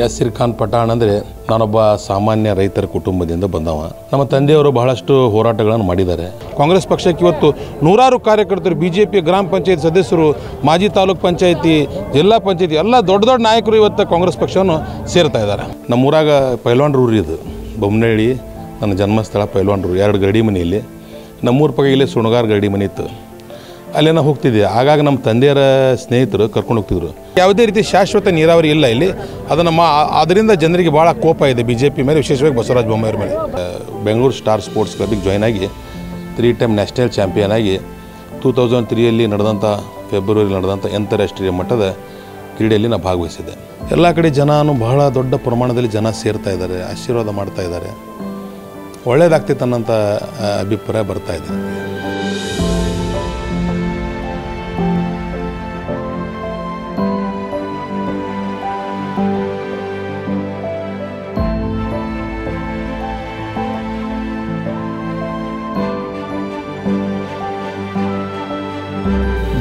ಯಾಸಿರ್ ಖಾನ್ ಪಠಾಣ್ ಅಂದರೆ ನಾನೊಬ್ಬ ಸಾಮಾನ್ಯ ರೈತರ ಕುಟುಂಬದಿಂದ ಬಂದವ. ನಮ್ಮ ತಂದೆಯವರು ಬಹಳಷ್ಟು ಹೋರಾಟಗಳನ್ನು ಮಾಡಿದ್ದಾರೆ. ಕಾಂಗ್ರೆಸ್ ಪಕ್ಷಕ್ಕೆ ಇವತ್ತು ನೂರಾರು ಕಾರ್ಯಕರ್ತರು ಬಿ ಜೆ ಪಿ ಗ್ರಾಮ ಪಂಚಾಯತ್ ಸದಸ್ಯರು, ಮಾಜಿ ತಾಲೂಕ್ ಪಂಚಾಯತಿ, ಜಿಲ್ಲಾ ಪಂಚಾಯತಿ, ಎಲ್ಲ ದೊಡ್ಡ ದೊಡ್ಡ ನಾಯಕರು ಇವತ್ತು ಕಾಂಗ್ರೆಸ್ ಪಕ್ಷವನ್ನು ಸೇರ್ತಾ ಇದ್ದಾರೆ. ನಮ್ಮೂರಾಗ ಪೈಲ್ವಾನ್ ಊರು ಇದು. ಬೊಮ್ಮನಹಳ್ಳಿ ನನ್ನ ಜನ್ಮಸ್ಥಳ ಪೈಲ್ವಾನ್ರು ಎರಡು ಗರಡಿ ಮನೆಯಲ್ಲಿ ನಮ್ಮೂರ ಪಕ್ಕ ಇಲ್ಲೇ ಸುಣಗಾರ್ ಗರಡಿ ಮನೆ ಇತ್ತು. ಅಲ್ಲೇ ನಾವು ಹೋಗ್ತಿದ್ದೆ ಆಗಾಗ ನಮ್ಮ ತಂದೆಯರ ಸ್ನೇಹಿತರು ಕರ್ಕೊಂಡು ಹೋಗ್ತಿದ್ರು. ಯಾವುದೇ ರೀತಿ ಶಾಶ್ವತ ನೀರಾವರಿ ಇಲ್ಲ ಇಲ್ಲಿ. ಅದು ನಮ್ಮ ಅದರಿಂದ ಜನರಿಗೆ ಭಾಳ ಕೋಪ ಇದೆ ಬಿ ಜೆ ಪಿ ಮೇಲೆ, ವಿಶೇಷವಾಗಿ ಬಸವರಾಜ ಬೊಮ್ಮಾಯಿ ಮೇಲೆ. ಬೆಂಗಳೂರು ಸ್ಟಾರ್ ಸ್ಪೋರ್ಟ್ಸ್ ಕ್ಲಬ್ಗೆ ಜಾಯ್ನ್ ಆಗಿ ತ್ರೀ ಟೈಮ್ ನ್ಯಾಷನಲ್ ಚಾಂಪಿಯನ್ ಆಗಿ ಟೂ ತೌಸಂಡ್ ತ್ರೀಯಲ್ಲಿ ನಡೆದಂಥ ಫೆಬ್ರವರಿ ನಡೆದಂಥ ಅಂತಾರಾಷ್ಟ್ರೀಯ ಮಟ್ಟದ ಕ್ರೀಡೆಯಲ್ಲಿ ನಾನು ಭಾಗವಹಿಸಿದ್ದೆ. ಎಲ್ಲ ಕಡೆ ಜನನು ಬಹಳ ದೊಡ್ಡ ಪ್ರಮಾಣದಲ್ಲಿ ಜನ ಸೇರ್ತಾ ಇದ್ದಾರೆ, ಆಶೀರ್ವಾದ ಮಾಡ್ತಾ ಇದ್ದಾರೆ. ಒಳ್ಳೇದಾಗ್ತಿತ್ತು ಅನ್ನೋಂಥ ಅಭಿಪ್ರಾಯ ಬರ್ತಾ ಇದೆ.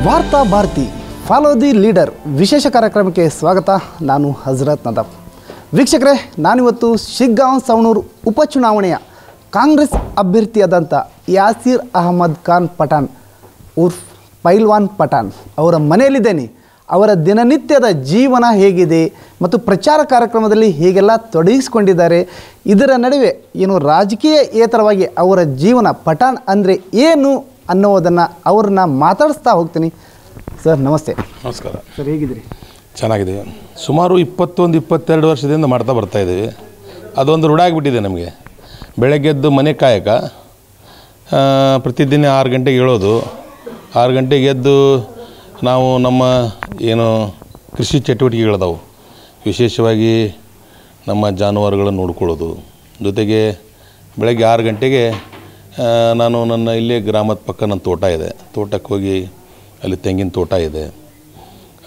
ವಾರ್ತಾ ಭಾರತಿ ಫಾಲೋ ದಿ ಲೀಡರ್ ವಿಶೇಷ ಕಾರ್ಯಕ್ರಮಕ್ಕೆ ಸ್ವಾಗತ, ನಾನು ಹಜರತ್ ನದಾಫ್ ವೀಕ್ಷಕರೇ, ನಾನಿವತ್ತು ಶಿಗ್ಗಾಂವ್ ಸವಣೂರು ಉಪಚುನಾವಣೆಯ ಕಾಂಗ್ರೆಸ್ ಅಭ್ಯರ್ಥಿಯಾದಂಥ ಯಾಸೀರ್ ಅಹಮದ್ ಖಾನ್ ಪಠಾಣ್, ಉರ್ಫ್ ಪೈಲ್ವಾನ್ ಪಠಾಣ್ ಅವರ ಮನೆಯಲ್ಲಿದ್ದೇನೆ. ಅವರ ದಿನನಿತ್ಯದ ಜೀವನ ಹೇಗಿದೆ ಮತ್ತು ಪ್ರಚಾರ ಕಾರ್ಯಕ್ರಮದಲ್ಲಿ ಹೇಗೆಲ್ಲ ತೊಡಗಿಸಿಕೊಂಡಿದ್ದಾರೆ, ಇದರ ನಡುವೆ ಏನು ರಾಜಕೀಯ ಏತರವಾಗಿ ಅವರ ಜೀವನ ಪಠಾಣ್ ಅಂದರೆ ಏನು ಅನ್ನೋದನ್ನು ಅವ್ರನ್ನ ಮಾತಾಡಿಸ್ತಾ ಹೋಗ್ತೀನಿ. ಸರ್ ನಮಸ್ತೆ. ನಮಸ್ಕಾರ. ಸರ್ ಹೇಗಿದ್ದೀರಿ? ಚೆನ್ನಾಗಿದೆ. ಸುಮಾರು ಇಪ್ಪತ್ತೊಂದು ಇಪ್ಪತ್ತೆರಡು ವರ್ಷದಿಂದ ಮಾಡ್ತಾ ಬರ್ತಾ ಇದ್ದೀವಿ ಅದೊಂದು ರೂಢ ಆಗಿಬಿಟ್ಟಿದೆ ನಮಗೆ. ಬೆಳಗ್ಗೆದ್ದು ಮನೆ ಕಾಯಕ ಪ್ರತಿದಿನ ಆರು ಗಂಟೆಗೆ ಏಳೋದು. ಆರು ಗಂಟೆಗೆ ಎದ್ದು ನಾವು ನಮ್ಮ ಏನು ಕೃಷಿ ಚಟುವಟಿಕೆಗಳಿದಾವೆ. ವಿಶೇಷವಾಗಿ ನಮ್ಮ ಜಾನುವಾರುಗಳನ್ನು ನೋಡ್ಕೊಳ್ಳೋದು. ಜೊತೆಗೆ ಬೆಳಗ್ಗೆ ಆರು ಗಂಟೆಗೆ ನಾನು ನನ್ನ ಇಲ್ಲೇ ಗ್ರಾಮದ ಪಕ್ಕ ನನ್ನ ತೋಟ ಇದೆ. ತೋಟಕ್ಕೆ ಹೋಗಿ ಅಲ್ಲಿ ತೆಂಗಿನ ತೋಟ ಇದೆ.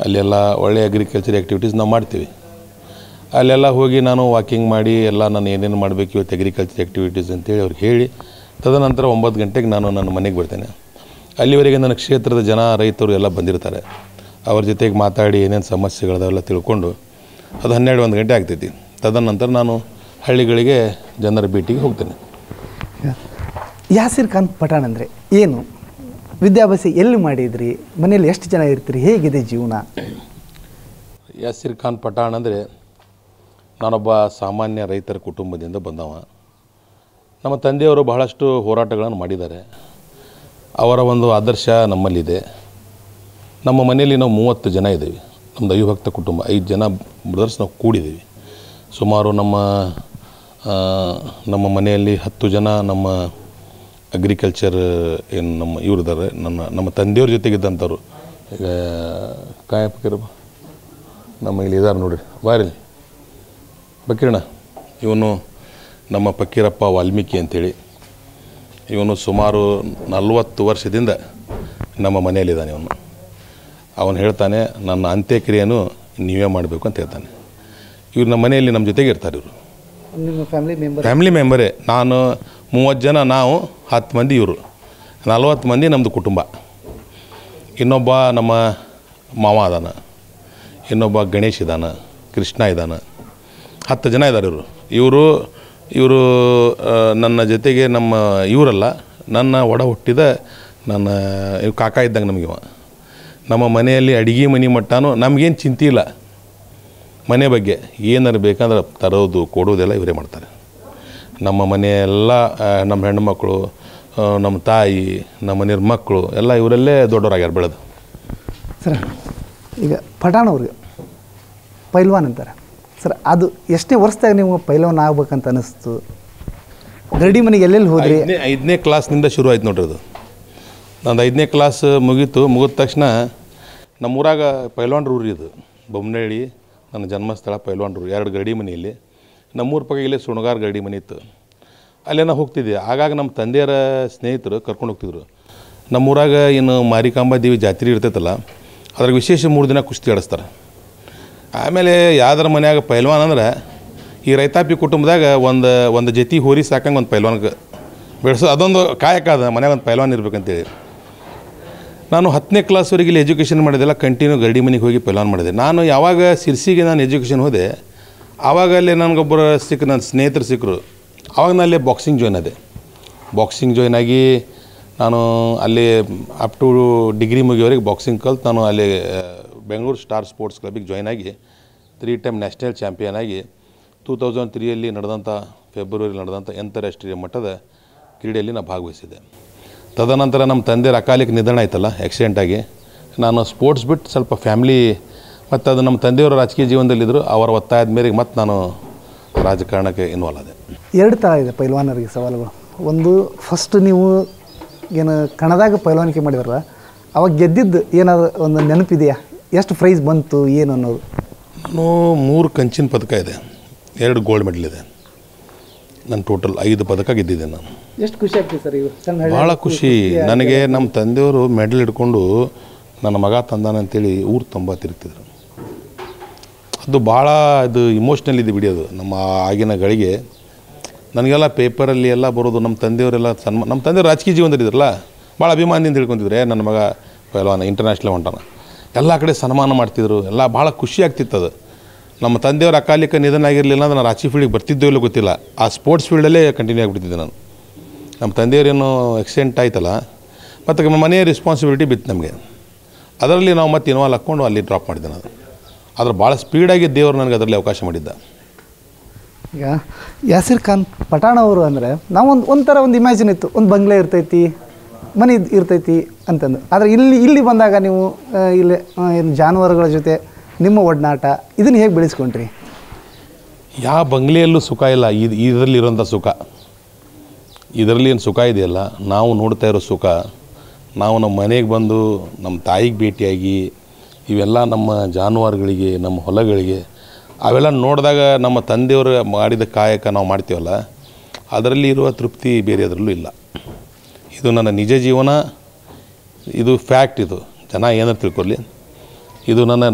ಅಲ್ಲೆಲ್ಲ ಒಳ್ಳೆಯ ಅಗ್ರಿಕಲ್ಚರ್ ಆ್ಯಕ್ಟಿವಿಟೀಸ್ ನಾವು ಮಾಡ್ತೀವಿ. ಅಲ್ಲೆಲ್ಲ ಹೋಗಿ ನಾನು ವಾಕಿಂಗ್ ಮಾಡಿ ಎಲ್ಲ ನಾನು ಏನೇನು ಮಾಡಬೇಕು ಇವತ್ತು ಅಗ್ರಿಕಲ್ಚರ್ ಆ್ಯಕ್ಟಿವಿಟೀಸ್ ಅಂತೇಳಿ ಅವ್ರಿಗೆ ಹೇಳಿ, ತದನಂತರ ಒಂಬತ್ತು ಗಂಟೆಗೆ ನಾನು ನನ್ನ ಮನೆಗೆ ಬರ್ತೇನೆ. ಅಲ್ಲಿವರೆಗೆ ನನ್ನ ಕ್ಷೇತ್ರದ ಜನ, ರೈತರು ಎಲ್ಲ ಬಂದಿರ್ತಾರೆ. ಅವ್ರ ಜೊತೆಗೆ ಮಾತಾಡಿ ಏನೇನು ಸಮಸ್ಯೆಗಳದಾವೆಲ್ಲ ತಿಳ್ಕೊಂಡು ಅದು ಹನ್ನೆರಡು ಒಂದು ಗಂಟೆ ಆಗ್ತೈತಿ. ತದನಂತರ ನಾನು ಹಳ್ಳಿಗಳಿಗೆ ಜನರ ಭೇಟಿಗೆ ಹೋಗ್ತೇನೆ. ಯಾಸಿರ್ ಖಾನ್ ಪಠಾಣ್ ಅಂದರೆ ಏನು? ವಿದ್ಯಾಭ್ಯಾಸ ಎಲ್ಲಿ ಮಾಡಿದ್ರಿ? ಮನೆಯಲ್ಲಿ ಎಷ್ಟು ಜನ ಇರ್ತೀರಿ? ಹೇಗಿದೆ ಜೀವನ? ಯಾಸಿರ್ ಖಾನ್ ಪಠಾಣ್ ಅಂದರೆ ನಾನೊಬ್ಬ ಸಾಮಾನ್ಯ ರೈತರ ಕುಟುಂಬದಿಂದ ಬಂದವ. ನಮ್ಮ ತಂದೆಯವರು ಬಹಳಷ್ಟು ಹೋರಾಟಗಳನ್ನು ಮಾಡಿದ್ದಾರೆ. ಅವರ ಒಂದು ಆದರ್ಶ ನಮ್ಮಲ್ಲಿದೆ. ನಮ್ಮ ಮನೆಯಲ್ಲಿ ನಾವು ಮೂವತ್ತು ಜನ ಇದ್ದೀವಿ. ನಮ್ಮದು ಅವಿಭಕ್ತ ಕುಟುಂಬ, ಐದು ಜನ ಬ್ರದರ್ಸ್ ನಾವು ಕೂಡಿದ್ದೀವಿ. ಸುಮಾರು ನಮ್ಮ ನಮ್ಮ ಮನೆಯಲ್ಲಿ ಹತ್ತು ಜನ ನಮ್ಮ ಅಗ್ರಿಕಲ್ಚರ್ ಏನು ನಮ್ಮ ಇವ್ರಿದ್ದಾರೆ ನನ್ನ ನಮ್ಮ ತಂದೆಯವ್ರ ಜೊತೆಗಿದ್ದಂಥವ್ರು. ಈಗ ಕಾಯಪಕಿರ ನಮ್ಮ ಇಲ್ಲಿ ಇದ್ದಾರೆ ನೋಡಿರಿ ಬಾರಿ ಬಕೀರಣ್ಣ ಇವನು ನಮ್ಮ ಫಕೀರಪ್ಪ ವಾಲ್ಮೀಕಿ ಅಂಥೇಳಿ ಇವನು ಸುಮಾರು ನಲವತ್ತು ವರ್ಷದಿಂದ ನಮ್ಮ ಮನೆಯಲ್ಲಿದ್ದಾನೆ ಇವನು. ಅವನು ಹೇಳ್ತಾನೆ ನನ್ನ ಅಂತ್ಯಕ್ರಿಯೆಯನ್ನು ನೀವೇ ಮಾಡಬೇಕು ಅಂತ ಹೇಳ್ತಾನೆ. ಇವ್ರು ನಮ್ಮ ಮನೆಯಲ್ಲಿ ನಮ್ಮ ಜೊತೆಗೆ ಇರ್ತಾರೆ ಇವರು. ಫ್ಯಾಮಿಲಿ ಮೆಂಬರೇ ನಾನು ಮೂವತ್ತು ಜನ ನಾವು, ಹತ್ತು ಮಂದಿ ಇವರು. ನಲ್ವತ್ತು ಮಂದಿ ನಮ್ಮದು ಕುಟುಂಬ. ಇನ್ನೊಬ್ಬ ನಮ್ಮ ಮಾವ ಅದಾನ. ಇನ್ನೊಬ್ಬ ಗಣೇಶ್ ಇದ್ದಾನ ಕೃಷ್ಣ ಇದ್ದಾನ ಹತ್ತು ಜನ ಇದ್ದಾರೆ ಇವರು. ಇವರು ಇವರು ನನ್ನ ಜೊತೆಗೆ ನಮ್ಮ ಇವರಲ್ಲ, ನನ್ನ ಒಡ ಹುಟ್ಟಿದ ನನ್ನ ಇವ್ ಕಾಕ ಇದ್ದಂಗೆ ನಮಗೆ ಇವ. ನಮ್ಮ ಮನೆಯಲ್ಲಿ ಅಡುಗೆ ಮನೆ ಮಟ್ಟನೂ ನಮಗೇನು ಚಿಂತೆ ಇಲ್ಲ. ಮನೆ ಬಗ್ಗೆ ಏನಾರು ಬೇಕಂದ್ರೆ ತರೋದು, ಕೊಡೋದೆಲ್ಲ ಇವರೇ ಮಾಡ್ತಾರೆ. ನಮ್ಮ ಮನೆಯೆಲ್ಲ ನಮ್ಮ ಹೆಣ್ಣು ಮಕ್ಕಳು ನಮ್ಮ ತಾಯಿ ನಮ್ಮ ಮನೆಯವ್ರ ಮಕ್ಕಳು ಎಲ್ಲ ಇವರಲ್ಲೇ ದೊಡ್ಡವರಾಗ್ಯಾರ ಬೆಳೆದು. ಸರ್ ಈಗ ಪಠಾಣ ಅವ್ರಿಗೆ ಪೈಲ್ವಾನ್ ಅಂತಾರೆ. ಸರ್ ಅದು ಎಷ್ಟೇ ವರ್ಷದಾಗ ನೀವು ಪೈಲ್ವಾನ್ ಆಗ್ಬೇಕಂತ ಅನಿಸ್ತು? ಗರಡಿ ಮನೆಗೆ ಎಲ್ಲೆಲ್ಲಿ ಹೋದ್ರಿ? ಐದನೇ ಐದನೇ ಕ್ಲಾಸ್ನಿಂದ ಶುರು ಆಯ್ತು ನೋಡ್ರಿ ಅದು. ನಂದು ಐದನೇ ಕ್ಲಾಸ್ ಮುಗೀತು ಮುಗಿದ ತಕ್ಷಣ ನಮ್ಮೂರಾಗ ಪೈಲ್ವಾನ್ ರೂರಿ ಇದು ಬೊಮ್ಮನಹಳ್ಳಿ ನನ್ನ ಜನ್ಮಸ್ಥಳ ಪೈಲ್ವಾನ್ ರೂರಿ ಎರಡು ಗರಡಿ ಮನೆಯಲ್ಲಿ. ನಮ್ಮೂರ ಪಕ್ಕ ಇಲ್ಲೇ ಸುಣಗಾರ್ ಗರಡಿ ಮನೆ ಇತ್ತು. ಅಲ್ಲೇ ನಾವು ಹೋಗ್ತಿದ್ದೆ. ಆಗಾಗ ನಮ್ಮ ತಂದೆಯರ ಸ್ನೇಹಿತರು ಕರ್ಕೊಂಡು ಹೋಗ್ತಿದ್ರು. ನಮ್ಮೂರಾಗ ಏನು ಮಾರಿಕಾಂಬಾ ದೇವಿ ಜಾತ್ರೆ ಇರ್ತೈತಲ್ಲ, ಅದ್ರಾಗ ವಿಶೇಷ ಮೂರು ದಿನ ಕುಸ್ತಿ ಆಡಿಸ್ತಾರೆ. ಆಮೇಲೆ ಯಾವ್ದಾರ ಮನ್ಯಾಗ ಪೈಲ್ವಾನ್ ಅಂದ್ರೆ, ಈ ರೈತಾಪಿ ಕುಟುಂಬದಾಗ ಒಂದು ಒಂದು ಜತಿ ಹೋರಿ ಸಾಕಂಗೆ ಒಂದು ಪೈಲ್ವಾನ್ಗೆ ಬೆಳೆಸೋ ಅದೊಂದು ಕಾಯಕ ಅದ, ಮನ್ಯಾಗ ಒಂದು ಪೈಲ್ವಾನ್ ಇರ್ಬೇಕಂತೇಳಿ. ನಾನು ಹತ್ತನೇ ಕ್ಲಾಸ್ವರೆಗೆ ಇಲ್ಲಿ ಎಜುಕೇಷನ್ ಮಾಡಿದೆಲ್ಲ ಕಂಟಿನ್ಯೂ ಗರಡಿ ಮನೆಗೆ ಹೋಗಿ ಪೈಲ್ವಾನ್ ಮಾಡಿದೆ. ನಾನು ಯಾವಾಗ ಸಿರ್ಸಿಗೆ ನಾನು ಎಜುಕೇಷನ್ ಹೋದೆ ಆವಾಗ ಅಲ್ಲಿ ನನಗೊಬ್ಬರು ಸಿಕ್ಕ ನನ್ನ ಸ್ನೇಹಿತರು ಸಿಕ್ಕರು ಆವಾಗ ನಾನು ಬಾಕ್ಸಿಂಗ್ ಜಾಯ್ನ್ ಆದೆ. ಬಾಕ್ಸಿಂಗ್ ಜಾಯ್ನ್ ಆಗಿ ನಾನು ಅಲ್ಲಿ ಅಪ್ ಟು ಡಿಗ್ರಿ ಮುಗಿಯೋರಿಗೆ ಬಾಕ್ಸಿಂಗ್ ಕಲ್ತು ನಾನು ಅಲ್ಲಿ ಬೆಂಗಳೂರು ಸ್ಟಾರ್ ಸ್ಪೋರ್ಟ್ಸ್ ಕ್ಲಬಿಗೆ ಜಾಯ್ನ್ ಆಗಿ ತ್ರೀ ಟೈಮ್ ನ್ಯಾಷನಲ್ ಚಾಂಪಿಯನ್ ಆಗಿ ಟೂ ತೌಸಂಡ್ ತ್ರೀಯಲ್ಲಿ ನಡೆದಂಥ ಫೆಬ್ರವರಿ ನಡೆದಂಥ ಅಂತಾರಾಷ್ಟ್ರೀಯ ಮಟ್ಟದ ಕ್ರೀಡೆಯಲ್ಲಿ ನಾನು ಭಾಗವಹಿಸಿದೆ ತದನಂತರ ನಮ್ಮ ತಂದೆಯರ ಅಕಾಲಿಕ ನಿಧನ ಆಯ್ತಲ್ಲ ಆಕ್ಸಿಡೆಂಟಾಗಿ ನಾನು ಸ್ಪೋರ್ಟ್ಸ್ ಬಿಟ್ಟು ಸ್ವಲ್ಪ ಫ್ಯಾಮ್ಲಿ ಮತ್ತು ಅದು ನಮ್ಮ ತಂದೆಯವರು ರಾಜಕೀಯ ಜೀವನದಲ್ಲಿದ್ದರು ಅವರ ಒತ್ತಾಯದ ಮೇರೆಗೆ ಮತ್ತೆ ನಾನು ರಾಜಕಾರಣಕ್ಕೆ ಇನ್ವಾಲ್ವ್ ಆದೆ. ಎರಡು ಥರ ಇದೆ ಪೈಲ್ವಾನರಿಗೆ ಸವಾಲುಗಳು. ಒಂದು ಫಸ್ಟ್ ನೀವು ಏನು ಕಣದಾಗ ಪೈಲ್ವಾನಿಕೆ ಮಾಡಿದಾರ ಅವಾಗ ಗೆದ್ದಿದ್ದು ಏನಾದ್ರು ಒಂದು ನೆನಪಿದೆಯಾ? ಎಷ್ಟು ಪ್ರೈಸ್ ಬಂತು ಏನು ಅನ್ನೋದು? ನಾನು ಮೂರು ಕಂಚಿನ ಪದಕ ಇದೆ ಎರಡು ಗೋಲ್ಡ್ ಮೆಡಲ್ ಇದೆ. ನಾನು ಟೋಟಲ್ ಐದು ಪದಕ ಗೆದ್ದಿದ್ದೆ ನಾನು. ಎಷ್ಟು ಖುಷಿ ಆಗ್ತದೆ ಸರ್ ಇವು ಭಾಳ ಖುಷಿ ನನಗೆ ನಮ್ಮ ತಂದೆಯವರು ಮೆಡಲ್ ಹಿಡ್ಕೊಂಡು ನನ್ನ ಮಗ ತಂದಾನ ಅಂತೇಳಿ ಊರು ತುಂಬ ತಿರುಗ್ತಿದ್ರು. ಅದು ಭಾಳ ಇದು ಇಮೋಷ್ನಲ್ ಇದೆ ಅದು. ನಮ್ಮ ಆಗಿನ ಗಳಿಗೆ ನನಗೆಲ್ಲ ಪೇಪರಲ್ಲಿ ಎಲ್ಲ ಬರೋದು ನಮ್ಮ ತಂದೆಯವರೆಲ್ಲ ಸನ್ಮಾ, ನಮ್ಮ ತಂದೆಯವರು ರಾಜಕೀಯ ಜೀವನದಲ್ಲಿದ್ರಲ್ಲ ಭಾಳ ಅಭಿಮಾನದಿಂದ ಇಳ್ಕೊಂಡಿದ್ರೆ ನನ್ನ ಮಗ ಪೈಲ್ವಾನ ಇಂಟರ್ನ್ಯಾಷನಲ್ ಹೊಂಟಾನ. ಎಲ್ಲ ಕಡೆ ಸನ್ಮಾನ ಮಾಡ್ತಿದ್ರು, ಎಲ್ಲ ಭಾಳ ಖುಷಿ ಆಗ್ತಿತ್ತು ಅದು. ನಮ್ಮ ತಂದೆಯವ್ರ ಅಕಾಲಿಕ ನಿಧನ ಆಗಿರಲಿಲ್ಲ ಅಂದ್ರೆ ನಾನು ರಾಜಕೀಯ ಫೀಲ್ಡಿಗೆ ಬರ್ತಿದ್ದೋ ಇಲ್ಲೋ ಗೊತ್ತಿಲ್ಲ. ಆ ಸ್ಪೋರ್ಟ್ಸ್ ಫೀಲ್ಡಲ್ಲೇ ಕಂಟಿನ್ಯೂ ಆಗಿಬಿಟ್ಟಿದ್ದೆ ನಾನು. ನಮ್ಮ ತಂದೆಯವರೇನು ಆಕ್ಸಿಡೆಂಟ್ ಆಯ್ತಲ್ಲ, ಮತ್ತು ಮನೆಯ ರೆಸ್ಪಾನ್ಸಿಬಿಲಿಟಿ ಬಿತ್ತು ನಮಗೆ. ಅದರಲ್ಲಿ ನಾವು ಮತ್ತೆ ಇನ್ವಾಲ್ವ್ ಹಾಕ್ಕೊಂಡು ಅಲ್ಲಿ ಡ್ರಾಪ್ ಮಾಡಿದೆ ನಾನು. ಆದ್ರೆ ಭಾಳ ಸ್ಪೀಡಾಗಿ ದೇವರು ನನಗೆ ಅದರಲ್ಲಿ ಅವಕಾಶ ಮಾಡಿದ್ದ. ಈಗ ಯಾಸಿರ್ ಖಾನ್ ಪಠಾಣ ಅವರು ಅಂದರೆ ನಾವೊಂದು ಒಂಥರ ಒಂದು ಇಮ್ಯಾಜಿನ್ ಇತ್ತು ಒಂದು ಬಂಗ್ಲೆ ಇರ್ತೈತಿ ಮನೆ ಇರ್ತೈತಿ ಅಂತಂದು. ಆದರೆ ಇಲ್ಲಿ ಇಲ್ಲಿ ಬಂದಾಗ ನೀವು ಇಲ್ಲಿ ಏನು ಜಾನುವಾರುಗಳ ಜೊತೆ ನಿಮ್ಮ ಒಡನಾಟ ಇದನ್ನು ಹೇಗೆ ಬೆಳೆಸ್ಕೊಂಡ್ರಿ? ಯಾವ ಬಂಗ್ಲೆಯಲ್ಲೂ ಸುಖ ಇಲ್ಲ ಇದು ಇದರಲ್ಲಿ ಇರೋಂಥ ಸುಖ. ಇದರಲ್ಲಿ ಏನು ಸುಖ ಇದೆಯಲ್ಲ ನಾವು ನೋಡ್ತಾ ಇರೋ ಸುಖ ನಾವು ನಮ್ಮ ಮನೆಗೆ ಬಂದು ನಮ್ಮ ತಾಯಿಗೆ ಭೇಟಿಯಾಗಿ ಇವೆಲ್ಲ ನಮ್ಮ ಜಾನುವಾರುಗಳಿಗೆ, ನಮ್ಮ ಹೊಲಗಳಿಗೆ, ಅವೆಲ್ಲ ನೋಡಿದಾಗ ನಮ್ಮ ತಂದೆಯವರು ಮಾಡಿದ ಕಾಯಕ ನಾವು ಮಾಡ್ತೀವಲ್ಲ, ಅದರಲ್ಲಿ ಇರುವ ತೃಪ್ತಿ ಬೇರೆ ಅದರಲ್ಲೂ ಇಲ್ಲ. ಇದು ನನ್ನ ನಿಜ ಜೀವನ, ಇದು ಫ್ಯಾಕ್ಟ್ ಇದು. ಜನ ಏನಾರು ತಿಳ್ಕೊಳ್ಳಿ ಇದು ನನ್ನ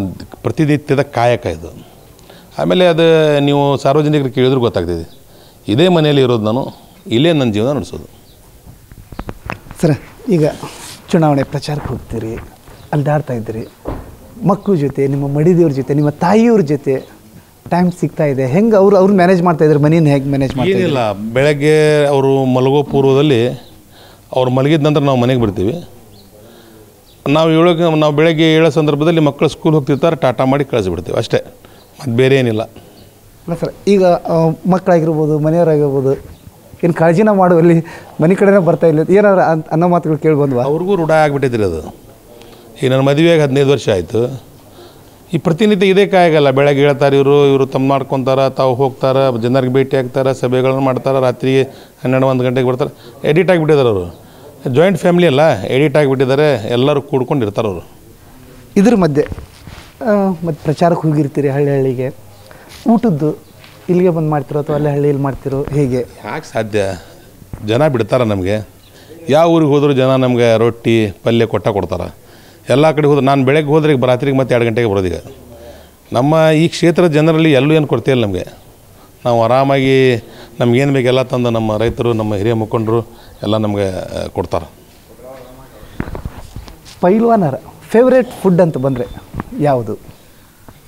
ಪ್ರತಿನಿತ್ಯದ ಕಾಯಕ ಇದು. ಆಮೇಲೆ ಅದು ನೀವು ಸಾರ್ವಜನಿಕರು ಕೇಳಿದ್ರು ಗೊತ್ತಾಗ್ತದೆ. ಇದೇ ಮನೆಯಲ್ಲಿ ಇರೋದು ನಾನು, ಇಲ್ಲೇ ನನ್ನ ಜೀವನ ನಡೆಸೋದು. ಸರ್, ಈಗ ಚುನಾವಣೆ ಪ್ರಚಾರಕ್ಕೆ ಹೋಗ್ತೀರಿ, ಅಲ್ದಾಡ್ತಾ ಇದ್ದೀರಿ. ಮಕ್ಕಳ ಜೊತೆ ನಿಮ್ಮ ಮಡಿದೇವ್ರ ಜೊತೆ ನಿಮ್ಮ ತಾಯಿಯವ್ರ ಜೊತೆ ಟೈಮ್ ಸಿಗ್ತಾ ಇದೆ. ಹೆಂಗೆ ಅವ್ರು ಅವ್ರು ಮ್ಯಾನೇಜ್ ಮಾಡ್ತಾ ಇದ್ದಾರೆ ಮನೇನ ಹೇಗೆ ಮ್ಯಾನೇಜ್ ಏನಿಲ್ಲ ಬೆಳಗ್ಗೆ ಅವರು ಮಲಗೋ ಪೂರ್ವದಲ್ಲಿ ಅವ್ರು ಮಲಗಿದ ನಂತರ ನಾವು ಮನೆಗೆ ಬರ್ತೀವಿ. ನಾವು ಏಳೋಕೆ ನಾವು ಬೆಳಗ್ಗೆ ಏಳೋ ಸಂದರ್ಭದಲ್ಲಿ ಮಕ್ಕಳು ಸ್ಕೂಲ್ ಹೋಗ್ತಿರ್ತಾರೆ ಟಾಟಾ ಮಾಡಿ ಕಳಿಸ್ಬಿಡ್ತೀವಿ ಅಷ್ಟೇ. ಮತ್ತು ಬೇರೆ ಏನಿಲ್ಲ. ಅಲ್ಲ ಸರ್ ಈಗ ಮಕ್ಕಳಾಗಿರ್ಬೋದು ಮನೆಯವರಾಗಿರ್ಬೋದು ಏನು ಕಾಳಜಿನ ಮಾಡುವಲ್ಲಿ ಮನೆ ಕಡೆನೇ ಬರ್ತಾ ಇಲ್ಲ. ಏನಾದ್ರು ಅನ್- ಅನ್ನೋ ಮಾತುಗಳು ಕೇಳಿ ಬಂದ್ವಾ? ಅವ್ರಿಗೂ ರೂಢ ಆಗಿಬಿಟ್ಟಿದ್ರಿ ಅದು. ಈಗ ನನ್ನ ಮದುವೆಗೆ ಹದಿನೈದು ವರ್ಷ ಆಯಿತು. ಈ ಪ್ರತಿನಿತ್ಯ ಇದೇ ಕಾಯಾಗಲ್ಲ ಬೆಳಗ್ಗೆ ಹೇಳ್ತಾರೆ ಇವರು ಇವರು ತಮ್ಮ ಮಾಡ್ಕೊತಾರೆ ತಾವು ಹೋಗ್ತಾರೆ ಜನರಿಗೆ ಭೇಟಿ ಆಗ್ತಾರೆ ಸಭೆಗಳನ್ನು ಮಾಡ್ತಾರೆ ರಾತ್ರಿ ಹನ್ನೆರಡು ಒಂದು ಗಂಟೆಗೆ ಬರ್ತಾರೆ. ಎಡಿಟ್ ಆಗಿಬಿಟ್ಟಿದ್ದಾರೆ ಅವರು. ಜಾಯಿಂಟ್ ಫ್ಯಾಮಿಲಿ ಅಲ್ಲ ಎಡಿಟ್ ಆಗಿಬಿಟ್ಟಿದ್ದಾರೆ ಎಲ್ಲರೂ ಕೂಡ್ಕೊಂಡು ಇರ್ತಾರೆ ಅವರು. ಇದ್ರ ಮಧ್ಯೆ ಮತ್ತು ಪ್ರಚಾರಕ್ಕೆ ಹೋಗಿರ್ತೀರಿ ಹಳ್ಳಿ ಹಳ್ಳಿಗೆ. ಊಟದ್ದು ಇಲ್ಲಿಗೆ ಬಂದು ಮಾಡ್ತಿರೋ ಅಥವಾ ಅಲ್ಲೇ ಹಳ್ಳಿಯಲ್ಲಿ ಮಾಡ್ತಿರೋ ಹೇಗೆ? ಯಾಕೆ ಸಾಧ್ಯ? ಜನ ಬಿಡ್ತಾರೆ ನಮಗೆ. ಯಾವ ಊರಿಗೆ ಹೋದರೂ ಜನ ನಮಗೆ ರೊಟ್ಟಿ ಪಲ್ಯ ಕೊಟ್ಟ ಕೊಡ್ತಾರೆ. ಎಲ್ಲ ಕಡೆ ಹೋದ್ರೆ ನಾನು ಬೆಳಗ್ಗೆ ಹೋದ್ರೆ ಈಗ ರಾತ್ರಿಗೆ ಮತ್ತೆ ಎರಡು ಗಂಟೆಗೆ ಬರೋದೀಗ ನಮ್ಮ ಈ ಕ್ಷೇತ್ರದ ಜನರಲ್ಲಿ ಎಲ್ಲೂ ಏನು ಇಲ್ಲ ನಮಗೆ. ನಾವು ಆರಾಮಾಗಿ ನಮಗೇನು ಬೇಕೆಲ್ಲ ತಂದು ನಮ್ಮ ರೈತರು ನಮ್ಮ ಹಿರಿಯ ಮುಖಂಡರು ಎಲ್ಲ ನಮಗೆ ಕೊಡ್ತಾರೆ. ಪೈಲ್ವಾನರ ಫೇವ್ರೇಟ್ ಫುಡ್ ಅಂತ ಬಂದರೆ ಯಾವುದು?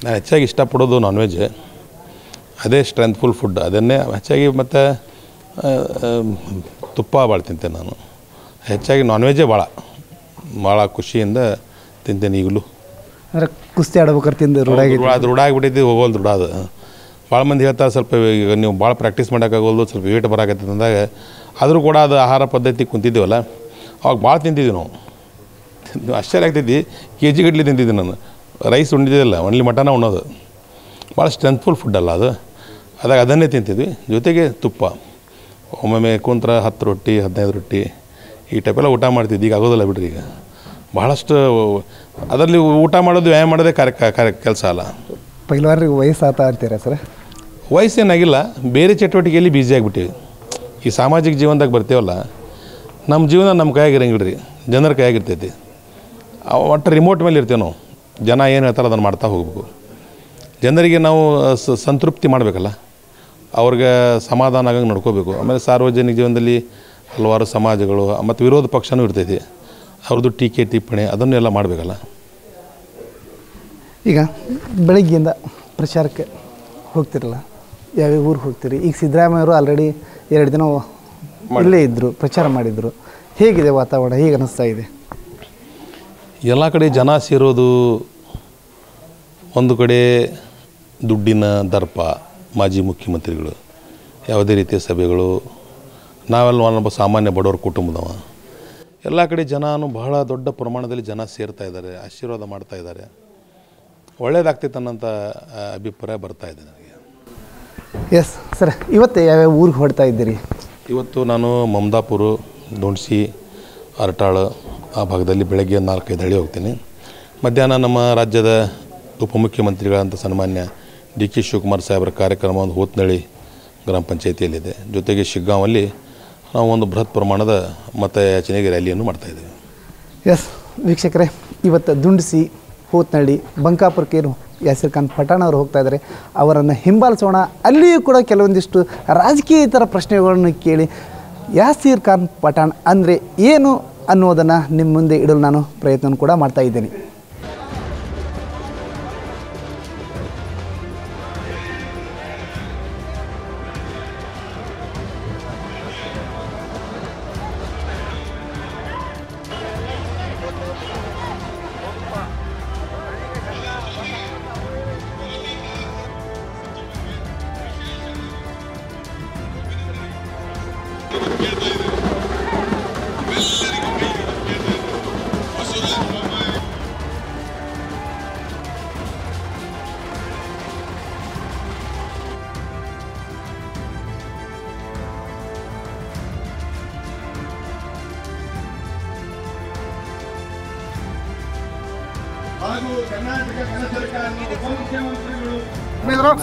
ನಾನು ಹೆಚ್ಚಾಗಿ ಇಷ್ಟಪಡೋದು ನಾನ್ ವೆಜ್ ಅದೇ ಸ್ಟ್ರೆಂತ್ಫುಲ್ ಫುಡ್ ಅದನ್ನೇ ಹೆಚ್ಚಾಗಿ ಮತ್ತು ತುಪ್ಪ ಭಾಳ ತಿಂತೇನೆ ನಾನು. ಹೆಚ್ಚಾಗಿ ನಾನ್ ವೆಜ್ಜೇ ಭಾಳ ಭಾಳ ಖುಷಿಯಿಂದ ತಿಂತೇನೆ ಈಗಲೂ. ಅಂದರೆ ಕುಸ್ತಿ ಆಡ್ಬೇಕಾರೆ ತಿಂದು ರೂಢಾಗಿ ಅದು ರೂಢಾಗಿಬಿಟ್ಟೈತಿ ಹೋಗೋಲ್ ರೂಢ ಅದು. ಭಾಳ ಮಂದಿ ಹೇಳ್ತಾರೆ ಸ್ವಲ್ಪ ಈಗ ನೀವು ಭಾಳ ಪ್ರಾಕ್ಟೀಸ್ ಮಾಡೋಕ್ಕಾಗೋಲ್ದು ಸ್ವಲ್ಪ ವೇಟ್ ಬರಾಕತ್ತೈತೆ ಅಂದಾಗ ಆದರೂ ಕೂಡ ಅದು ಆಹಾರ ಪದ್ಧತಿ ಕುಂತಿದ್ದೀವಲ್ಲ ಅವಾಗ ಭಾಳ ತಿಂತಿದ್ವಿ ನಾವು. ನೀವು ಆಶ್ಚರ್ಯ ಆಗ್ತೈತಿ ಕೆ ಜಿ ಗಟ್ಟಲೆ ತಿಂತಿದ್ದೆ ನಾನು. ರೈಸ್ ಉಂಡಿದ್ದಿಲ್ಲ ಒನ್ಲಿ ಮಟನ ಉಣ್ಣೋದು. ಭಾಳ ಸ್ಟ್ರೆಂತ್ಫುಲ್ ಫುಡ್ ಅಲ್ಲ ಅದು. ಅದಾಗ ಅದನ್ನೇ ತಿಂತಿದ್ವಿ. ಜೊತೆಗೆ ತುಪ್ಪ. ಒಮ್ಮೊಮ್ಮೆ ಕುಂತ್ರ ಹತ್ತು ರೊಟ್ಟಿ ಹದಿನೈದು ರೊಟ್ಟಿ ಈ ಟೈಪೆಲ್ಲ ಊಟ ಮಾಡ್ತಿದ್ವಿ. ಈಗ ಆಗೋದಿಲ್ಲ ಬಿಡ್ರಿ ಈಗ. ಭಾಳಷ್ಟು ಅದರಲ್ಲಿ ಊಟ ಮಾಡೋದು ವ್ಯಾಯಾಮ ಮಾಡೋದೇ ಕಾರ್ಯ ಕಾರ್ಯ ಕೆಲಸ ಅಲ್ಲ. ಪೈಲ್ವಾನರಿಗೆ ವಯಸ್ಸಾತ ಅಂತೀರಾ ಸರ್? ವಯಸ್ಸೇನಾಗಿಲ್ಲ ಬೇರೆ ಚಟುವಟಿಕೆಯಲ್ಲಿ ಬ್ಯುಸಿ ಆಗಿಬಿಟ್ಟಿವಿ. ಈ ಸಾಮಾಜಿಕ ಜೀವನದಾಗ ಬರ್ತೀವಲ್ಲ ನಮ್ಮ ಜೀವನ ನಮ್ಮ ಕೈಯಾಗಿರಂಗಿಲ್ಲ ರೀ ಜನರ ಕೈಯಾಗಿರ್ತೈತಿ. ಒಟ್ಟು ರಿಮೋಟ್ ಮೇಲೆ ಇರ್ತೇವೆ ನಾವು. ಜನ ಏನು ಹೇಳ್ತಾರೆ ಅದನ್ನು ಮಾಡ್ತಾ ಹೋಗಬೇಕು. ಜನರಿಗೆ ನಾವು ಸ- ಸಂತೃಪ್ತಿ ಮಾಡಬೇಕಲ್ಲ. ಅವ್ರಿಗೆ ಸಮಾಧಾನ ಆಗಂಗೆ ನೋಡ್ಕೋಬೇಕು. ಆಮೇಲೆ ಸಾರ್ವಜನಿಕ ಜೀವನದಲ್ಲಿ ಹಲವಾರು ಸಮಾಜಗಳು ಮತ್ತು ವಿರೋಧ ಪಕ್ಷನೂ ಇರ್ತೈತಿ. ಅವ್ರದ್ದು ಟೀಕೆ ಟಿಪ್ಪಣಿ ಅದನ್ನೆಲ್ಲ ಮಾಡಬೇಕಲ್ಲ? ಈಗ ಬೆಳಗ್ಗೆಯಿಂದ ಪ್ರಚಾರಕ್ಕೆ ಹೋಗ್ತಿರಲ್ಲ ಯಾವ್ಯಾವ ಊರಿಗೆ ಹೋಗ್ತೀರಿ? ಈಗ ಸಿದ್ದರಾಮಯ್ಯವರು ಆಲ್ರೆಡಿ ಎರಡು ದಿನ ಇಲ್ಲೇ ಇದ್ದರು ಪ್ರಚಾರ ಮಾಡಿದರು. ಹೇಗಿದೆ ವಾತಾವರಣ? ಹೇಗೆ ಅನ್ನಿಸ್ತಾ ಇದೆ? ಎಲ್ಲ ಕಡೆ ಜನ ಸೇರೋದು ಒಂದು ಕಡೆ ದುಡ್ಡಿನ ದರ್ಪ ಮಾಜಿ ಮುಖ್ಯಮಂತ್ರಿಗಳು. ಯಾವುದೇ ರೀತಿಯ ಸಭೆಗಳು ನಾವೆಲ್ಲ ಒಬ್ಬ ಸಾಮಾನ್ಯ ಬಡವರ ಕುಟುಂಬದವ. ಎಲ್ಲ ಕಡೆ ಜನನು ಬಹಳ ದೊಡ್ಡ ಪ್ರಮಾಣದಲ್ಲಿ ಜನ ಸೇರ್ತಾ ಇದ್ದಾರೆ ಆಶೀರ್ವಾದ ಮಾಡ್ತಾ ಇದ್ದಾರೆ. ಒಳ್ಳೇದಾಗ್ತಿತ್ತು ಅನ್ನೋಂಥ ಅಭಿಪ್ರಾಯ ಬರ್ತಾ ಇದೆ ನನಗೆ. ಎಸ್ ಸರ್ ಇವತ್ತು ಯಾವ್ಯಾವ ಊರಿಗೆ ಹೊಡ್ತಾ ಇದ್ದೀರಿ? ಇವತ್ತು ನಾನು ಮಮದಾಪುರ ದೊಣ್ಸಿ ಅರಟಾಳು ಆ ಭಾಗದಲ್ಲಿ ಬೆಳಗ್ಗೆ ನಾಲ್ಕೈದು ಹಳ್ಳಿ ಹೋಗ್ತೀನಿ. ಮಧ್ಯಾಹ್ನ ನಮ್ಮ ರಾಜ್ಯದ ಉಪಮುಖ್ಯಮಂತ್ರಿಗಳಂತ ಸನ್ಮಾನ್ಯ ಡಿ ಕೆ ಶಿವಕುಮಾರ್ ಸಾಹೇಬರ ಕಾರ್ಯಕ್ರಮ ಒಂದು ಹೋತ್ನಳ್ಳಿ ಗ್ರಾಮ ಪಂಚಾಯಿತಿಯಲ್ಲಿದೆ. ಜೊತೆಗೆ ಶಿಗ್ಗಾಂವಲ್ಲಿ ನಾವು ಒಂದು ಬೃಹತ್ ಪ್ರಮಾಣದ ಮತಯಾಚನೆಗೆ ರ್ಯಾಲಿಯನ್ನು ಮಾಡ್ತಾಯಿದ್ದೇವೆ ಎಸ್ ವೀಕ್ಷಕರೇ, ಇವತ್ತು ದುಂಡಿಸಿ, ಹೋತ್ನಳ್ಳಿ ಬಂಕಾಪುರಕ್ಕೇನು ಯಾಸಿರ್ ಖಾನ್ ಪಠಾಣ ಅವರು ಹೋಗ್ತಾ ಇದ್ದಾರೆ. ಅವರನ್ನು ಹಿಂಬಾಲಿಸೋಣ. ಅಲ್ಲಿಯೂ ಕೂಡ ಕೆಲವೊಂದಿಷ್ಟು ರಾಜಕೀಯ ಇತರ ಪ್ರಶ್ನೆಗಳನ್ನು ಕೇಳಿ ಯಾಸೀರ್ ಖಾನ್ ಪಠಾಣ್ ಅಂದರೆ ಏನು ಅನ್ನೋದನ್ನು ನಿಮ್ಮ ಮುಂದೆ ಇಡಲು ನಾನು ಪ್ರಯತ್ನ ಕೂಡ ಮಾಡ್ತಾ ಇದ್ದೇನೆ.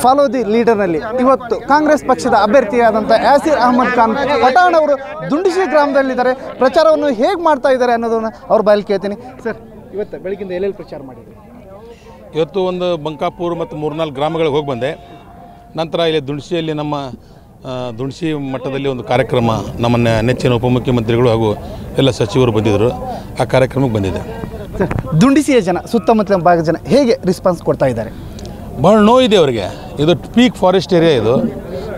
ಫಾಲೋ ದಿ ಲೀಡರ್ನಲ್ಲಿ ಇವತ್ತು ಕಾಂಗ್ರೆಸ್ ಪಕ್ಷದ ಅಭ್ಯರ್ಥಿಯಾದಂಥ ಯಾಸಿರ್ ಅಹಮದ್ ಖಾನ್, ಪಠಾಣ್ ಅವರು ದುಂಡಿಶಿ ಗ್ರಾಮದಲ್ಲಿದ್ದಾರೆ. ಪ್ರಚಾರವನ್ನು ಹೇಗೆ ಮಾಡ್ತಾ ಇದ್ದಾರೆ ಅನ್ನೋದನ್ನು ಅವ್ರ ಬಾಯಲ್ಲಿ ಕೇಳ್ತೀನಿ. ಸರ್, ಇವತ್ತು ಬೆಳಗಿಂದ ಎಲ್ಲೆಲ್ಲಿ ಪ್ರಚಾರ ಮಾಡಿದ್ರು? ಇವತ್ತು ಒಂದು ಬಂಕಾಪುರ ಮತ್ತು ಮೂರ್ನಾಲ್ಕು ಗ್ರಾಮಗಳಿಗೆ ಹೋಗಿ ಬಂದೆ. ನಂತರ ಇಲ್ಲಿ ದುಂಡಿಸಿಯಲ್ಲಿ ನಮ್ಮ ದುಂಡಿಸಿ ಮಟ್ಟದಲ್ಲಿ ಒಂದು ಕಾರ್ಯಕ್ರಮ, ನಮ್ಮನ್ನ ನೆಚ್ಚಿನ ಉಪಮುಖ್ಯಮಂತ್ರಿಗಳು ಹಾಗೂ ಎಲ್ಲ ಸಚಿವರು ಬಂದಿದ್ದರು. ಆ ಕಾರ್ಯಕ್ರಮಕ್ಕೆ ಬಂದಿದೆ ದುಂಡಿಸಿಯ ಜನ, ಸುತ್ತಮುತ್ತಲಿನ ಭಾಗದ ಜನ ಹೇಗೆ ರಿಸ್ಪಾನ್ಸ್ ಕೊಡ್ತಾ ಇದ್ದಾರೆ? ಬಹಳ ನೋವಿದೆ ಅವರಿಗೆ. ಇದು ಪೀಕ್ ಫಾರೆಸ್ಟ್ ಏರಿಯಾ ಇದು.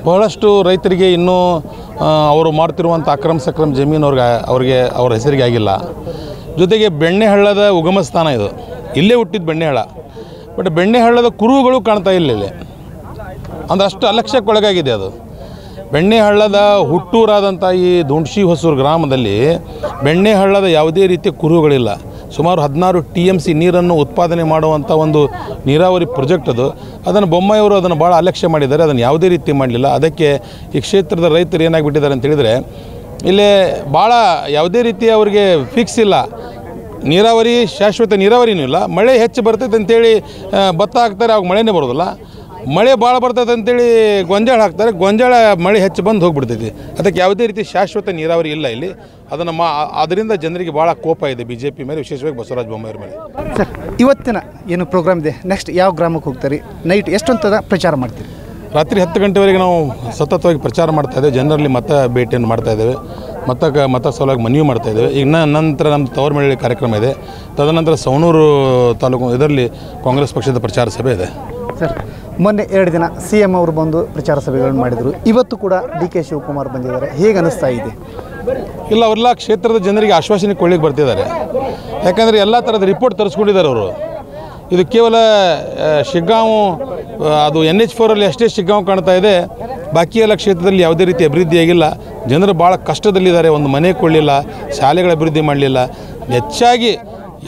ಬಹಳಷ್ಟು ರೈತರಿಗೆ ಇನ್ನೂ ಅವರು ಮಾಡ್ತಿರುವಂಥ ಅಕ್ರಮ ಸಕ್ರಮ ಜಮೀನು ಅವ್ರಿಗೆ ಅವ್ರಿಗೆ ಅವ್ರ ಹೆಸರಿಗೆ ಆಗಿಲ್ಲ. ಜೊತೆಗೆ ಬೆಣ್ಣೆಹಳ್ಳದ ಉಗಮ ಸ್ಥಾನ ಇದು. ಇಲ್ಲೇ ಹುಟ್ಟಿದ ಬೆಣ್ಣೆಹಳ್ಳ ಬಟ್ ಬೆಣ್ಣೆಹಳ್ಳದ ಕುರುಗಳು ಕಾಣ್ತಾ ಇಲ್ಲ ಇಲ್ಲಿ. ಅಂದ್ರೆ ಅಷ್ಟು ಅಲಕ್ಷ್ಯಕ್ಕೊಳಗಾಗಿದೆ ಅದು. ಬೆಣ್ಣೆಹಳ್ಳದ ಹುಟ್ಟೂರಾದಂಥ ಈ ದುಂಡ್ಶಿ ಹೊಸೂರು ಗ್ರಾಮದಲ್ಲಿ ಬೆಣ್ಣೆಹಳ್ಳದ ಯಾವುದೇ ರೀತಿಯ ಕುರುಹುಗಳಿಲ್ಲ. ಸುಮಾರು ಹದಿನಾರು ಟಿ ಎಂ ಸಿ ನೀರನ್ನು ಉತ್ಪಾದನೆ ಮಾಡುವಂಥ ಒಂದು ನೀರಾವರಿ ಪ್ರಾಜೆಕ್ಟ್ ಅದು. ಅದನ್ನು ಬೊಮ್ಮಾಯಿಯವರು ಅದನ್ನು ಭಾಳ ಅಲಕ್ಷ್ಯ ಮಾಡಿದ್ದಾರೆ. ಅದನ್ನು ಯಾವುದೇ ರೀತಿ ಮಾಡಲಿಲ್ಲ. ಅದಕ್ಕೆ ಈ ಕ್ಷೇತ್ರದ ರೈತರು ಏನಾಗಿಬಿಟ್ಟಿದ್ದಾರೆ ಅಂತ ಹೇಳಿದರೆ, ಇಲ್ಲೇ ಭಾಳ ಯಾವುದೇ ರೀತಿ ಅವರಿಗೆ ಫಿಕ್ಸ್ ಇಲ್ಲ. ನೀರಾವರಿ, ಶಾಶ್ವತ ನೀರಾವರಿನೂ ಇಲ್ಲ. ಮಳೆ ಹೆಚ್ಚು ಬರ್ತೈತೆ ಅಂತೇಳಿ ಭತ್ತ ಹಾಕ್ತಾರೆ ಅವಾಗ ಮಳೆನೇ ಬರೋದಿಲ್ಲ. ಮಳೆ ಭಾಳ ಬರ್ತೈತೆ ಅಂತೇಳಿ ಗೊಂಜಾಳ ಹಾಕ್ತಾರೆ. ಗೊಂಜಾಳ ಮಳೆ ಹೆಚ್ಚು ಬಂದು ಹೋಗ್ಬಿಡ್ತೈತಿ. ಅದಕ್ಕೆ ಯಾವುದೇ ರೀತಿ ಶಾಶ್ವತ ನೀರಾವರಿ ಇಲ್ಲ ಇಲ್ಲಿ. ಅದನ್ನು ಮಾ ಅದರಿಂದ ಜನರಿಗೆ ಭಾಳ ಕೋಪ ಇದೆ ಬಿ ಜೆ ಪಿ ಮೇಲೆ ವಿಶೇಷವಾಗಿ ಬಸವರಾಜ ಬೊಮ್ಮಾಯಿ ಮೇಲೆ. ಸರ್ ಇವತ್ತಿನ ಏನು ಪ್ರೋಗ್ರಾಮ್ ಇದೆ? ನೆಕ್ಸ್ಟ್ ಯಾವ ಗ್ರಾಮಕ್ಕೆ ಹೋಗ್ತಾರೆ? ನೈಟ್ ಎಷ್ಟೊಂತದ ಪ್ರಚಾರ ಮಾಡ್ತೀರಿ? ರಾತ್ರಿ ಹತ್ತು ಗಂಟೆವರೆಗೆ ನಾವು ಸತತವಾಗಿ ಪ್ರಚಾರ ಮಾಡ್ತಾ ಇದ್ದೇವೆ. ಜನರಲ್ಲಿ ಮತ ಭೇಟಿಯನ್ನು ಮಾಡ್ತಾ ಇದ್ದೇವೆ. ಮತ ಮತ ಸಲುವಾಗಿ ಮನವಿ ಮಾಡ್ತಾ ಇದ್ದೇವೆ. ಈಗ ನಂತರ ನಮ್ಮ ತವರ ಮಳೆ ಕಾರ್ಯಕ್ರಮ ಇದೆ. ತದನಂತರ ಸವಣೂರು ತಾಲೂಕು ಇದರಲ್ಲಿ ಕಾಂಗ್ರೆಸ್ ಪಕ್ಷದ ಪ್ರಚಾರ ಸಭೆ ಇದೆ. ಸರ್ ಮೊನ್ನೆ ಎರಡು ದಿನ ಸಿ ಎಂ ಅವರು ಬಂದು ಪ್ರಚಾರ ಸಭೆಗಳನ್ನು ಮಾಡಿದರು. ಇವತ್ತು ಕೂಡ ಡಿ ಕೆ ಶಿವಕುಮಾರ್ ಬಂದಿದ್ದಾರೆ. ಹೇಗೆ ಅನ್ನಿಸ್ತಾ ಇದೆ? ಇಲ್ಲ, ಅವರೆಲ್ಲ ಕ್ಷೇತ್ರದ ಜನರಿಗೆ ಆಶ್ವಾಸನೆ ಕೊಡ್ಲಿಕ್ಕೆ ಬರ್ತಿದ್ದಾರೆ. ಯಾಕಂದರೆ ಎಲ್ಲ ಥರದ ರಿಪೋರ್ಟ್ ತರಿಸ್ಕೊಂಡಿದ್ದಾರೆ ಅವರು. ಇದು ಕೇವಲ ಶಿಗ್ಗಾಂವ್ ಅದು ಎನ್ ಎಚ್ ಫೋರಲ್ಲಿ ಅಷ್ಟೇ ಶಿಗ್ಗಾಂವ್ ಕಾಣ್ತಾ ಇದೆ. ಬಾಕಿ ಎಲ್ಲ ಕ್ಷೇತ್ರದಲ್ಲಿ ಯಾವುದೇ ರೀತಿ ಅಭಿವೃದ್ಧಿ ಆಗಿಲ್ಲ. ಜನರು ಭಾಳ ಕಷ್ಟದಲ್ಲಿದ್ದಾರೆ. ಒಂದು ಮನೆ ಕೊಡಲಿಲ್ಲ, ಶಾಲೆಗಳ ಅಭಿವೃದ್ಧಿ ಮಾಡಲಿಲ್ಲ. ಹೆಚ್ಚಾಗಿ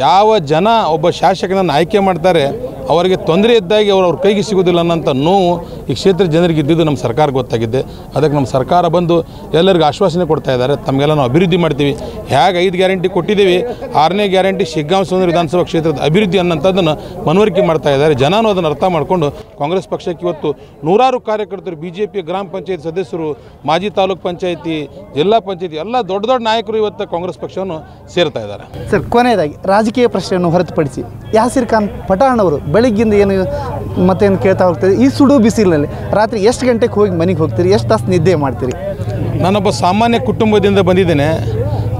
ಯಾವ ಜನ ಒಬ್ಬ ಶಾಸಕನನ್ನು ಆಯ್ಕೆ ಮಾಡ್ತಾರೆ ಅವರಿಗೆ ತೊಂದರೆ ಇದ್ದಾಗಿ ಅವರು ಅವ್ರ ಕೈಗೆ ಸಿಗೋದಿಲ್ಲ ಅನ್ನೋಂಥ ನೋವು ಈ ಕ್ಷೇತ್ರ ಜನರಿಗೆ ಇದ್ದಿದ್ದು ನಮ್ಮ ಸರ್ಕಾರ ಗೊತ್ತಾಗಿದೆ. ಅದಕ್ಕೆ ನಮ್ಮ ಸರ್ಕಾರ ಬಂದು ಎಲ್ಲರಿಗೂ ಆಶ್ವಾಸನೆ ಕೊಡ್ತಾ ಇದ್ದಾರೆ. ತಮಗೆಲ್ಲ ನಾವು ಅಭಿವೃದ್ಧಿ ಮಾಡ್ತೀವಿ. ಹೇಗೆ ಐದು ಗ್ಯಾರಂಟಿ ಕೊಟ್ಟಿದ್ದೀವಿ, ಆರನೇ ಗ್ಯಾರಂಟಿ ಶಿಗ್ಗಾಂ ಸುಂದರ ವಿಧಾನಸಭಾ ಕ್ಷೇತ್ರದ ಅಭಿವೃದ್ಧಿ ಅನ್ನೋಂಥದ್ದನ್ನು ಮನವರಿಕೆ ಮಾಡ್ತಾ ಇದ್ದಾರೆ. ಜನನೂ ಅದನ್ನು ಅರ್ಥ ಮಾಡಿಕೊಂಡು ಕಾಂಗ್ರೆಸ್ ಪಕ್ಷಕ್ಕೆ ಇವತ್ತು ನೂರಾರು ಕಾರ್ಯಕರ್ತರು ಬಿ ಜೆ ಪಿ ಗ್ರಾಮ ಪಂಚಾಯತ್ ಸದಸ್ಯರು, ಮಾಜಿ ತಾಲೂಕ್ ಪಂಚಾಯತಿ, ಜಿಲ್ಲಾ ಪಂಚಾಯತಿ ಎಲ್ಲ ದೊಡ್ಡ ದೊಡ್ಡ ನಾಯಕರು ಇವತ್ತು ಕಾಂಗ್ರೆಸ್ ಪಕ್ಷವನ್ನು ಸೇರ್ತಾ ಇದ್ದಾರೆ. ಸರ್, ಕೊನೆಯದಾಗಿ ರಾಜಕೀಯ ಪ್ರಶ್ನೆಯನ್ನು ಹೊರತುಪಡಿಸಿ. ಯಾಸಿರ್ ಖಾನ್, ಪಠಾಣ್ ಅವರು ಬೆಳಗ್ಗಿಂದ ಏನು ಮತ್ತೇನು ಕೇಳ್ತಾ ಹೋಗ್ತೀರಿ? ಈ ಸುಡು ಬಿಸಿಲಿನಲ್ಲಿ ರಾತ್ರಿ ಎಷ್ಟು ಗಂಟೆಗೆ ಹೋಗಿ ಮನೆಗೆ ಹೋಗ್ತೀರಿ? ಎಷ್ಟು ತಾಸು ನಿದ್ದೆ ಮಾಡ್ತೀರಿ? ನಾನೊಬ್ಬ ಸಾಮಾನ್ಯ ಕುಟುಂಬದಿಂದ ಬಂದಿದ್ದೇನೆ.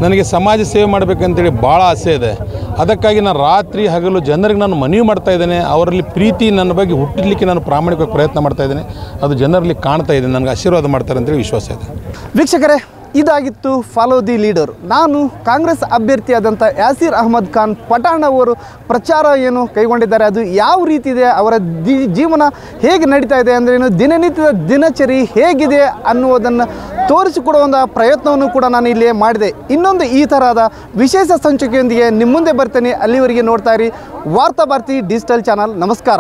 ನನಗೆ ಸಮಾಜ ಸೇವೆ ಮಾಡಬೇಕಂತೇಳಿ ಭಾಳ ಆಸೆ ಇದೆ. ಅದಕ್ಕಾಗಿ ನಾನು ರಾತ್ರಿ ಹಗಲು ಜನರಿಗೆ ನಾನು ಮನವಿ ಮಾಡ್ತಾ ಇದ್ದೇನೆ. ಅವರಲ್ಲಿ ಪ್ರೀತಿ ನನ್ನ ಬಗ್ಗೆ ಹುಟ್ಟಲಿಕ್ಕೆ ನಾನು ಪ್ರಾಮಾಣಿಕವಾಗಿ ಪ್ರಯತ್ನ ಮಾಡ್ತಾ ಇದ್ದೇನೆ. ಅದು ಜನರಲ್ಲಿ ಕಾಣ್ತಾ ಇದೆ. ನನಗೆ ಆಶೀರ್ವಾದ ಮಾಡ್ತಾರೆ ಅಂತೇಳಿ ವಿಶ್ವಾಸ ಇದೆ. ವೀಕ್ಷಕರೇ ಇದಾಗಿತ್ತು ಫಾಲೋ ದಿ ಲೀಡರ್ ನಾನು ಕಾಂಗ್ರೆಸ್ ಅಭ್ಯರ್ಥಿಯಾದಂಥ ಯಾಸೀರ್ ಅಹಮದ್ ಖಾನ್ ಪಠಾಣ್ ಅವರು ಪ್ರಚಾರ ಏನು ಕೈಗೊಂಡಿದ್ದಾರೆ, ಅದು ಯಾವ ರೀತಿ ಇದೆ, ಅವರ ಜೀವನ ಹೇಗೆ ನಡೀತಾ ಇದೆ ಅಂದರೆ ಏನು ದಿನನಿತ್ಯದ ದಿನಚರಿ ಹೇಗಿದೆ ಅನ್ನುವುದನ್ನು ತೋರಿಸಿಕೊಡುವಂಥ ಪ್ರಯತ್ನವನ್ನು ಕೂಡ ನಾನು ಇಲ್ಲಿ ಮಾಡಿದೆ. ಇನ್ನೊಂದು ಈ ಥರದ ವಿಶೇಷ ಸಂಚಿಕೆಯೊಂದಿಗೆ ನಿಮ್ಮ ಮುಂದೆ ಬರ್ತೇನೆ. ಅಲ್ಲಿವರೆಗೆ ನೋಡ್ತಾ ಇರಿ. ವಾರ್ತಾ ಭಾರತಿ ಡಿಜಿಟಲ್ ಚಾನಲ್ ನಮಸ್ಕಾರ.